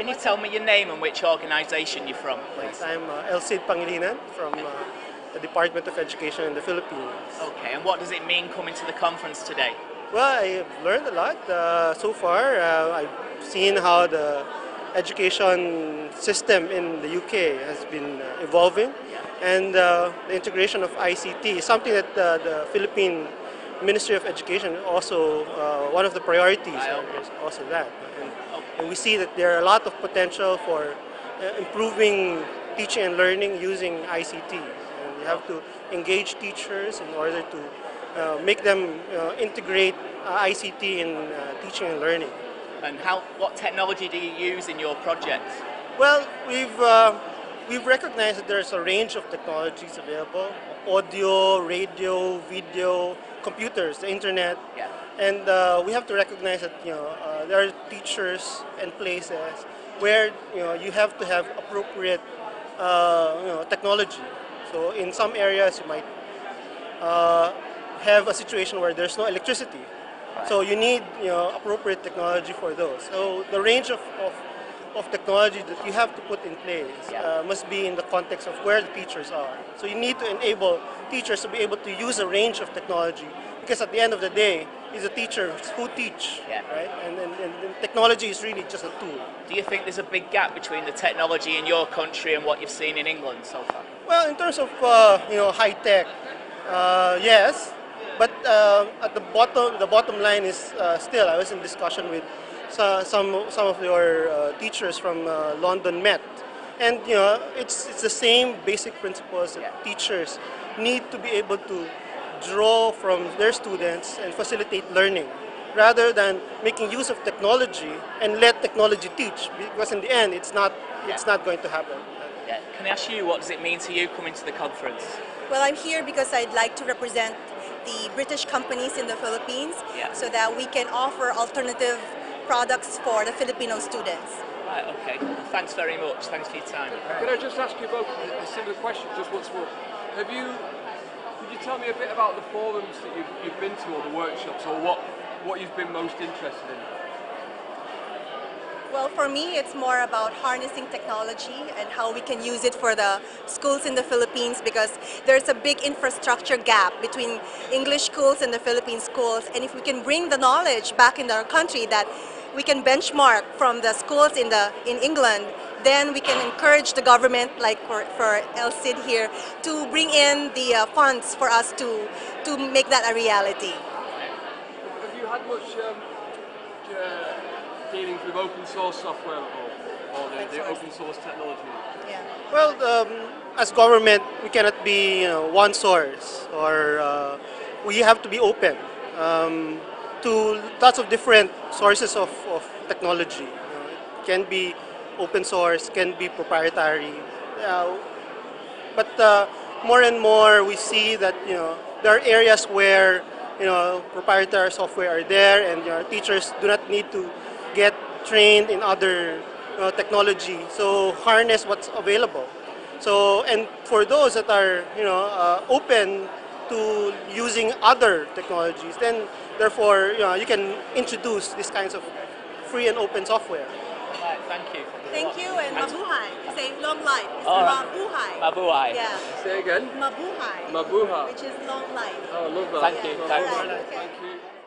Can you tell me your name and which organisation you're from, please? Yes, I'm uh, Elcid Pangilinan from uh, the Department of Education in the Philippines. Okay, and what does it mean coming to the conference today? Well, I've learned a lot uh, so far. Uh, I've seen how the education system in the UK has been uh, evolving, and uh, the integration of ICT is something that uh, the Philippine Ministry of Education also uh, one of the priorities. Right, okay. also that, and, and we see that there are a lot of potential for uh, improving teaching and learning using ICT. And you have to engage teachers in order to uh, make them uh, integrate uh, ICT in uh, teaching and learning. And how, what technology do you use in your projects? Well, we've uh, we've recognized that there's a range of technologies available: audio, radio, video, computers, the internet, Yeah. And uh, we have to recognize that you know uh, there are teachers and places where you know you have to have appropriate uh, you know technology. So in some areas you might uh, have a situation where there's no electricity. So you need you know appropriate technology for those. So the range of, of, of technology that you have to put in place Yeah. uh, must be in the context of where the teachers are. So you need to enable teachers to be able to use a range of technology because at the end of the day, it's a teacher who teach, Yeah. right? And, and, and, technology is really just a tool. Do you think there's a big gap between the technology in your country and what you've seen in England so far? Well, in terms of uh, you know high tech, uh, yes, but uh, at the bottom, the bottom line is uh, still. I was in discussion with so- some some of your uh, teachers from uh, London Met, and you know it's it's the same basic principles that Yeah. teachers need to be able to draw from their students and facilitate learning rather than making use of technology and let technology teach because in the end it's not it's not going to happen Yeah. Can I ask you, what does it mean to you coming to the conference? Well, I'm here because I'd like to represent the British companies in the Philippines Yeah. so that we can offer alternative products for the Filipino students. Right, okay. Thanks very much. Thanks for your time. Can I just ask you both a a similar question, just once more? Have you, could you tell me a bit about the forums that you've, you've been to or the workshops or what, what you've been most interested in? Well, for me, it's more about harnessing technology and how we can use it for the schools in the Philippines because there's a big infrastructure gap between English schools and the Philippine schools. And if we can bring the knowledge back in our country that we can benchmark from the schools in the in England, then we can encourage the government, like for, for El Cid here, to bring in the uh, funds for us to to make that a reality. Have you had much um, uh, dealings with open source software or, or the, the open source technology? Yeah. Well, um, as government, we cannot be you know, one source, or uh, we have to be open um, to lots of different sources of, of technology. You know, it can be open source, can be proprietary, uh, but uh, more and more we see that you know there are areas where you know proprietary software are there, and you know, teachers do not need to get trained in other uh, technology. So harness what's available. So and for those that are you know uh, open to using other technologies, then therefore you know you can introduce these kinds of free and open software. Right, thank you. Thank you and mabuhay. Say long life. It's All right. mabuhay. Mabuhay. Yeah. Say again? Mabuhay. Mabuha. Which is long life. Oh, love that. Thank you, thank long you. life. Thank you.